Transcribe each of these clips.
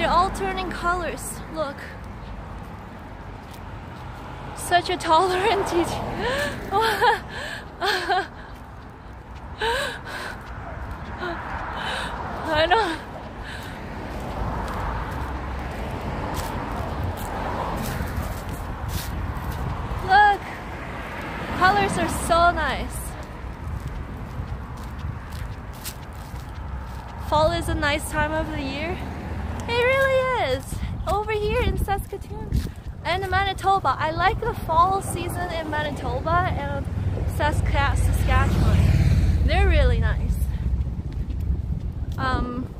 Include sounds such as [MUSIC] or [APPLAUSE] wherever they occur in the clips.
They're all turning colors. Look. Such a tolerant [LAUGHS] teacher. I don't. Look, colors are so nice. Fall is a nice time of the year. It really is. Over here in Saskatoon and Manitoba, I like the fall season in Manitoba and Saskatchewan. They're really nice. Um,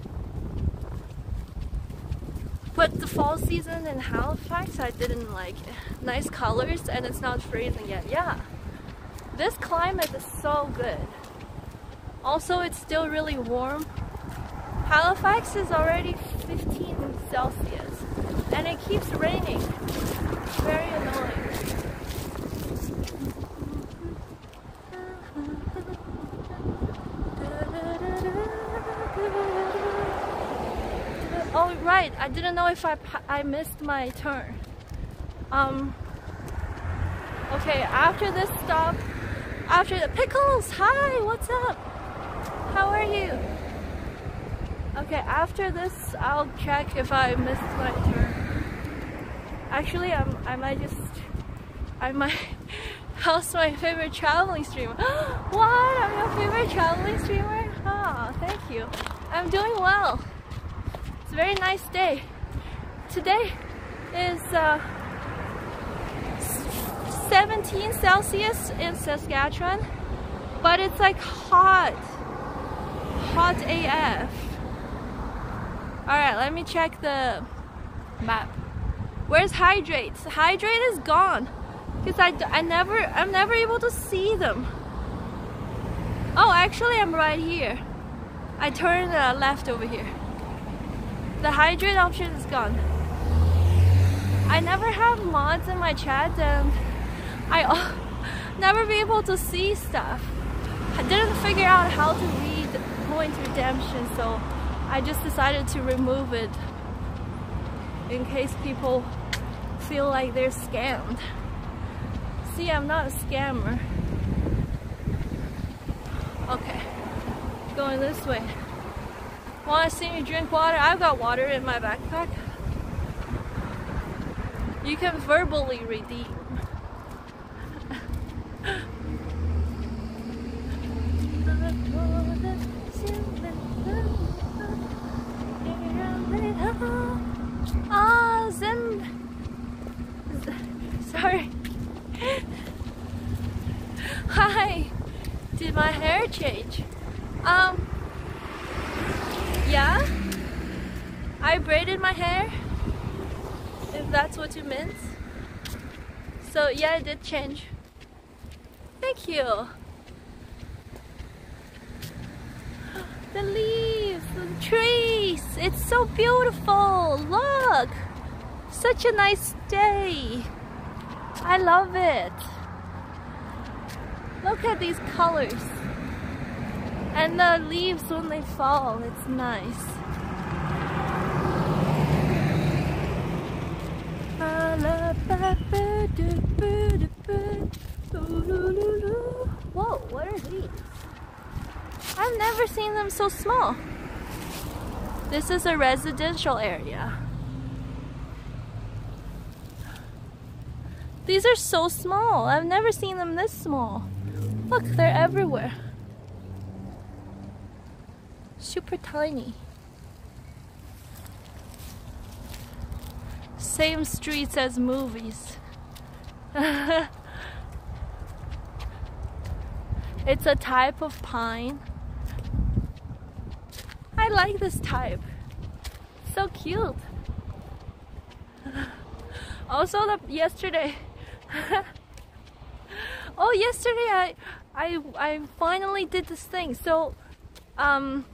but the fall season in Halifax, I didn't like. Nice colors and it's not freezing yet. Yeah, this climate is so good. Also, it's still really warm Halifax is already 15 Celsius and it keeps raining. Very annoying. Oh right, I didn't know if I I missed my turn. Um. Okay, after this stop, after the pickles. Hi, what's up? How are you? Okay, after this, I'll check if I missed my turn. Actually, I'm, I might just, I might, [LAUGHS] how's my favorite traveling streamer? [GASPS] what? I'm your favorite traveling streamer? Ah, oh, thank you. I'm doing well. It's a very nice day. Today is uh, 17 Celsius in Saskatchewan, but it's like hot, hot AF. Alright, let me check the map. Where's Hydrate? Hydrate is gone. Because I, I never, I'm never able to see them. Oh, actually I'm right here. I turned uh, left over here. The Hydrate option is gone. I never have mods in my chat and I [LAUGHS] never be able to see stuff. I didn't figure out how to read Point Redemption, so I just decided to remove it in case people feel like they're scammed. See, I'm not a scammer. Okay, going this way. Wanna see me drink water? I've got water in my backpack. You can verbally redeem. Ah, Zen. Sorry. Hi. Did my hair change? Um. Yeah. I braided my hair. If that's what you meant. So yeah, it did change. Thank you. [GASPS] The leaves, the trees. It's so beautiful. Look. Such a nice day. I love it. Look at these colors. And the leaves when they fall, it's nice. Whoa, what are these? I've never seen them so small. This is a residential area. These are so small. I've never seen them this small. Look, they're everywhere. Super tiny. Same streets as movies. [LAUGHS] it's a type of pine I like this type. So cute. [LAUGHS] Also, the yesterday. [LAUGHS] oh, yesterday I, I, I finally did this thing. So, um,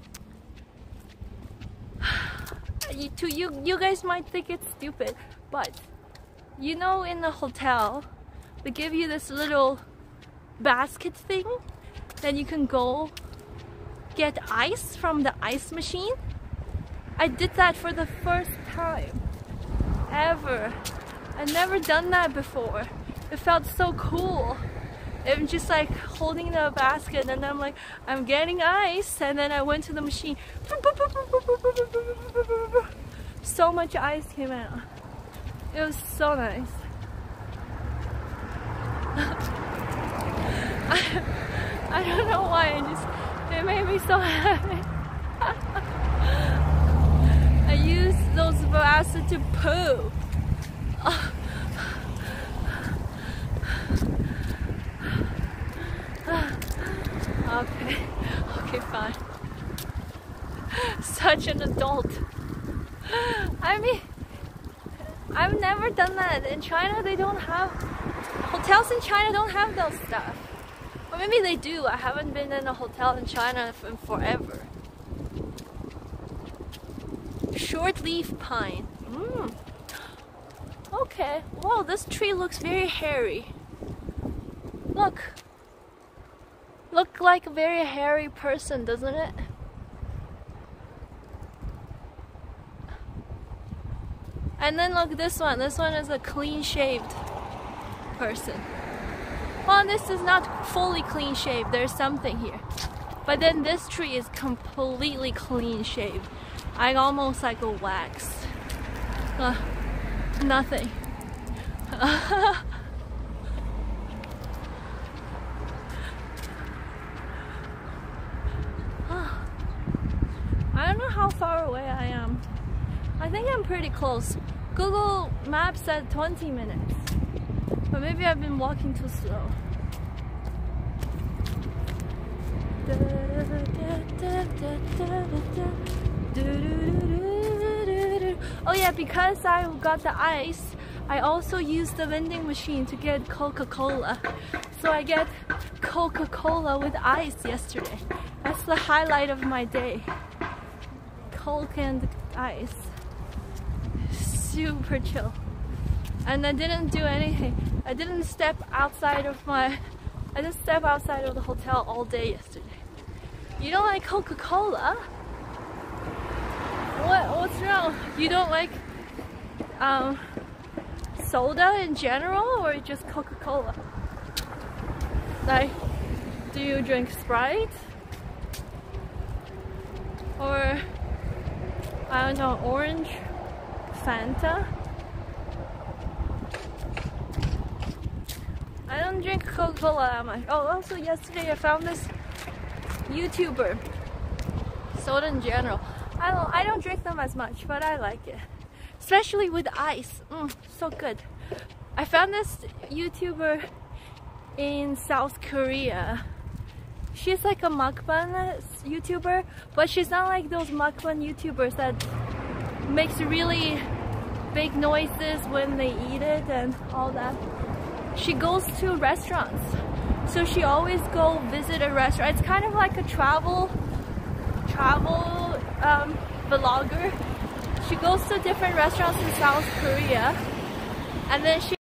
you, to you, you guys might think it's stupid, but you know, in the hotel, they give you this little basket thing. Then you can go get ice from the ice machine. I did that for the first time ever. I've never done that before. It felt so cool. I'm just like holding the basket and I'm like, I'm getting ice and then I went to the machine. So much ice came out. It was so nice. [LAUGHS] I, don't know why, it just, it made me so [LAUGHS] happy. I used those baskets to poo. [LAUGHS] Okay, okay, fine. Such an adult. I mean, I've never done that. In China, they don't have, hotels in China don't have those stuff. Or maybe they do. I haven't been in a hotel in China in forever. Short leaf pine. Mm. Okay. Wow, this tree looks very hairy. Look look like a very hairy person, doesn't it? And then look this one. This one is a clean shaved person. Well, this is not fully clean shaved. There's something here. But then this tree is completely clean shaved. I almost like a wax. Uh, nothing. [LAUGHS] how far away I am. I think I'm pretty close. Google Maps said 20 minutes. But maybe I've been walking too slow. Oh yeah, because I got the ice, I also used the vending machine to get Coca-Cola. So I get Coca-Cola with ice yesterday. That's the highlight of my day. Coke and ice. Super chill. And I didn't do anything. I didn't step outside of my, I didn't step outside of the hotel all day yesterday. You don't like Coca-Cola? What, what's wrong? You don't like um, soda in general or just Coca-Cola? Like, do you drink Sprite? Or I don't know, orange Fanta. I don't drink Coca-Cola that much. Oh, also yesterday I found this YouTuber. Soda in general. I don't, I don't drink them as much, but I like it. Especially with ice. Mm, so good. I found this YouTuber in South Korea she's like a mukbang YouTuber, but she's not like those mukbang YouTubers that makes really big noises when they eat it and all that. She goes to restaurants. So she always go visit a restaurant. It's kind of like a travel travel um, vlogger. She goes to different restaurants in South Korea and then she